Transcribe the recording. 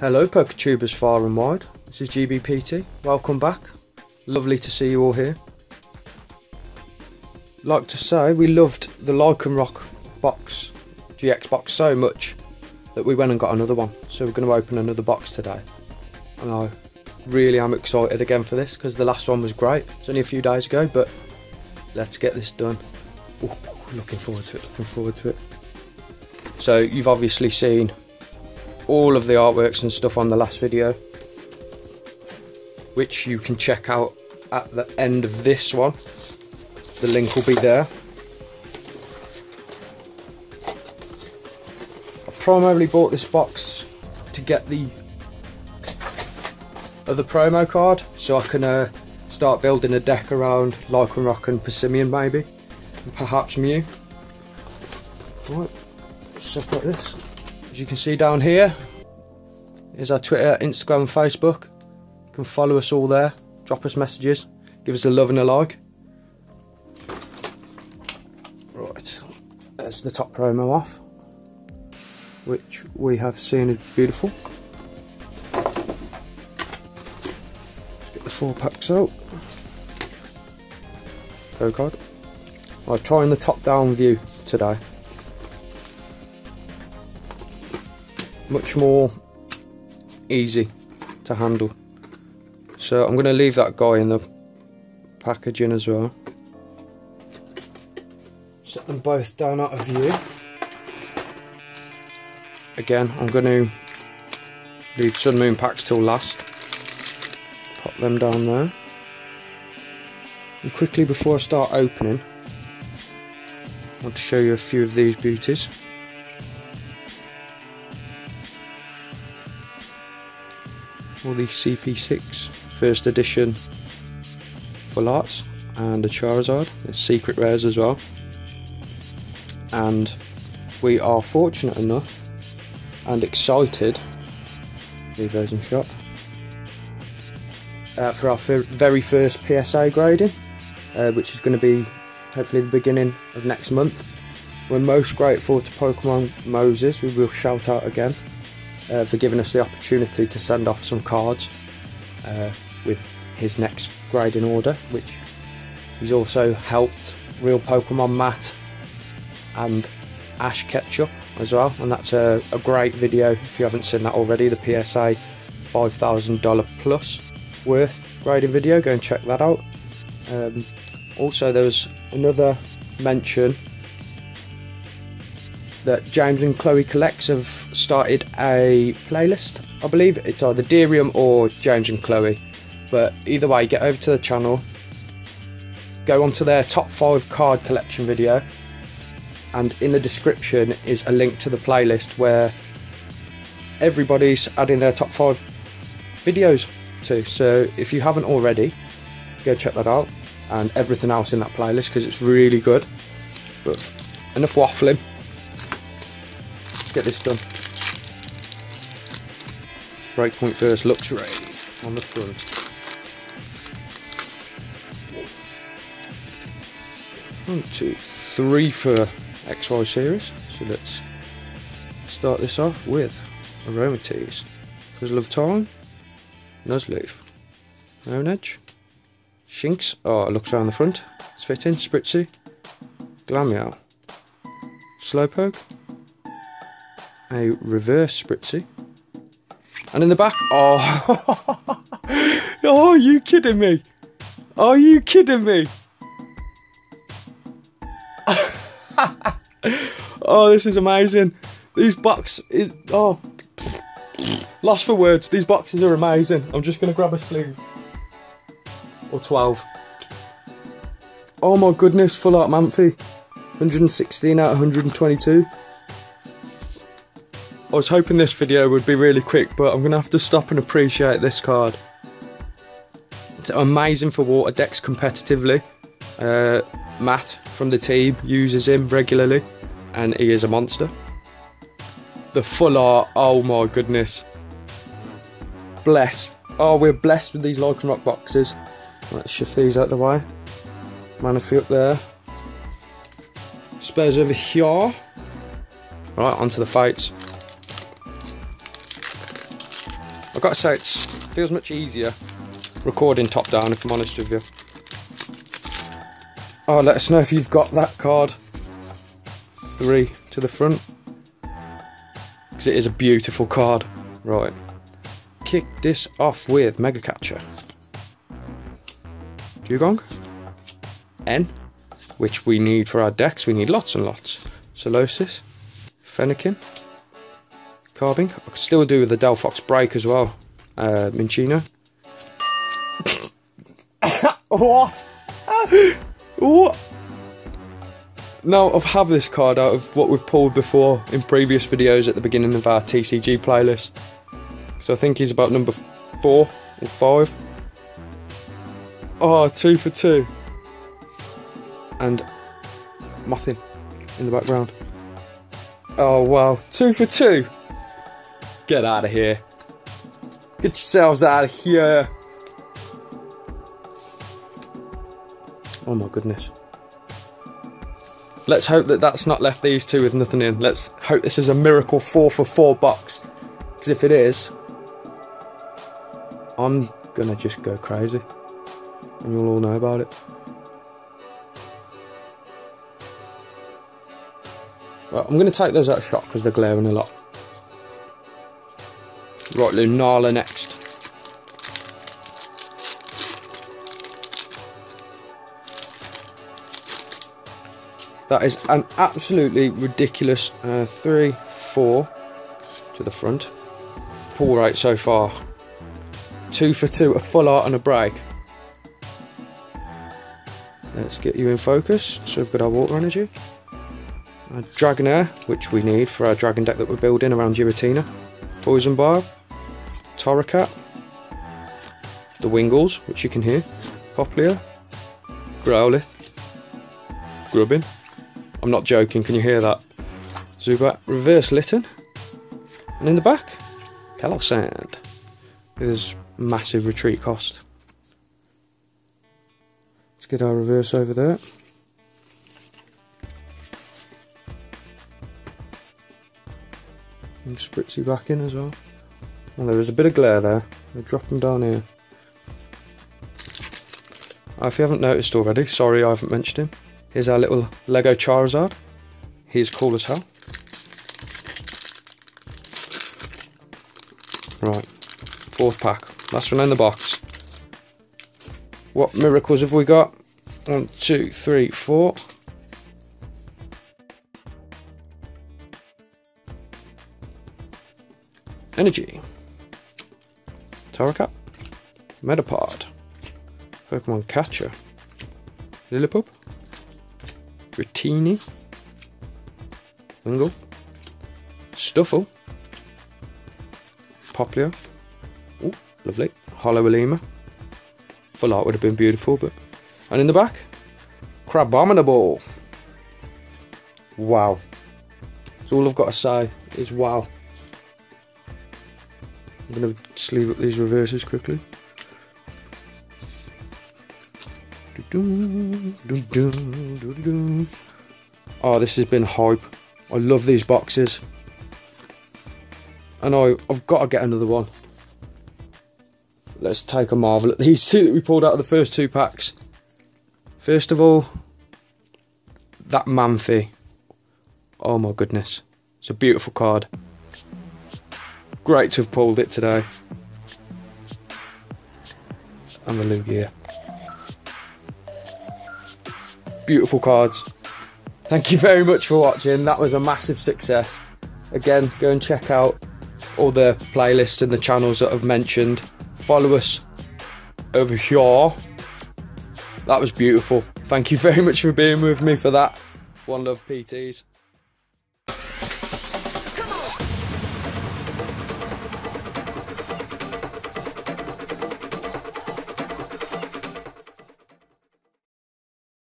Hello PokeTubers far and wide, this is GBPT, welcome back, lovely to see you all here. Like to say we loved the Lycanroc box, GX box so much that we went and got another one, so we're going to open another box today. And I really am excited again for this because the last one was great, it's only a few days ago but let's get this done. Ooh, looking forward to it, looking forward to it. So you've obviously seen all of the artworks and stuff on the last video which you can check out at the end of this one. The link will be there. I primarily bought this box to get the other promo card so I can uh, start building a deck around Lycanroc and Passimian maybe. And perhaps Mew. Right like this as you can see down here is our Twitter, Instagram Facebook. You can follow us all there, drop us messages, give us a love and a like. Right, there's the top promo off, which we have seen is beautiful. Let's get the four packs out. Oh Go card. I'm trying the top down view today. Much more easy to handle. So I'm going to leave that guy in the packaging as well. Set them both down out of view. Again, I'm going to leave Sun Moon packs till last. Pop them down there. And quickly before I start opening, I want to show you a few of these beauties. All the CP6 first edition full arts and a Charizard. It's secret rares as well. And we are fortunate enough and excited, leave those in shop, uh, for our very first PSA grading, uh, which is going to be hopefully the beginning of next month. We're most grateful to Pokemon Moses, we will shout out again uh, for giving us the opportunity to send off some cards uh, with his next grading order, which he's also helped Real Pokemon Matt and Ash Ketchup as well, and that's a, a great video if you haven't seen that already. The PSA $5,000 plus worth grading video, go and check that out. Um, also, there was another mention that James and Chloe Collects have started a playlist. I believe it's either Derium or James and Chloe. But either way, get over to the channel, go onto their top five card collection video, and in the description is a link to the playlist where everybody's adding their top five videos to. So if you haven't already, go check that out and everything else in that playlist because it's really good. But enough waffling. Let's get this done. Breakpoint first, Luxray on the front. One, two, three for XY series. So let's start this off with Aromatisse, Puzzle of Time, Nuzleaf, Iron Edge, Shinx, oh it looks around the front, it's fitting, Spritzee, Glameow, Slowpoke, a reverse Spritzee. And in the back, oh, oh, are you kidding me? Are you kidding me? oh, this is amazing. These boxes, is, oh, lost for words. These boxes are amazing. I'm just going to grab a sleeve. Or 12. Oh my goodness, full art Manaphy. 116 out of 122. I was hoping this video would be really quick, but I'm going to have to stop and appreciate this card. It's amazing for water decks competitively. Uh, Matt from the team uses him regularly, and he is a monster. The full art, oh my goodness. Bless. Oh, we're blessed with these Lycanroc boxes. Let's shift these out of the way. Manaphy up there. Spurs over here. Right, onto the fights. I've got to say, it feels much easier recording top down, if I'm honest with you. Oh, let us know if you've got that card. Three to the front. Because it is a beautiful card. Right. Kick this off with Mega Catcher. Dewgong. N. Which we need for our decks. We need lots and lots. Solosis. Fennekin. Carbink. I could still do the Delphox Break as well. Uh, Minccino. what? what? Now I've have this card out of what we've pulled before in previous videos at the beginning of our TCG playlist. So I think he's about number four or five. Oh, two for two. And nothing in the background. Oh wow, two for two. Get out of here. Get yourselves out of here. Oh my goodness. Let's hope that that's not left these two with nothing in. Let's hope this is a miracle 4 for 4 box. Because if it is, I'm gonna just go crazy. And you'll all know about it. Right, I'm gonna take those out of shot because they're glaring a lot. Right, Lunala next. That is an absolutely ridiculous uh, three, four to the front. Pull rate so far. Two for two, a full art and a break. Let's get you in focus. So we've got our water energy. A Dragonair, which we need for our dragon deck that we're building around Giratina. Poison Barb. Torracat. The Wingulls, which you can hear. Popplio. Growlithe. Grubbin. I'm not joking, can you hear that? Zubat, reverse Litten. And in the back, Sand with his massive retreat cost. Let's get our reverse over there. And Spritzee back in as well. And there is a bit of glare there. We'll drop them down here. If you haven't noticed already, sorry I haven't mentioned him. Here's our little Lego Charizard. He's cool as hell. Right, fourth pack. Last one in the box. What miracles have we got? One, two, three, four. Energy. Torracat. Metapod. Pokemon Catcher. Lillipup. Dratini, Wingull, Stufful, Popplio, oh, lovely, Holoalema. Full art would have been beautiful, but. And in the back, Crabominable. Wow. That's all I've got to say is wow. Going to sleeve up these reverses quickly. Oh, this has been hype. I love these boxes. And I, I've got to get another one. Let's take a marvel at these two that we pulled out of the first two packs. First of all, that Manaphy. Oh my goodness. It's a beautiful card. Great to have pulled it today. And the Lugia. beautiful cards. Thank you very much for watching. That was a massive success. Again, go and check out all the playlists and the channels that I've mentioned. Follow us over here. That was beautiful. Thank you very much for being with me for that. One love, PTs.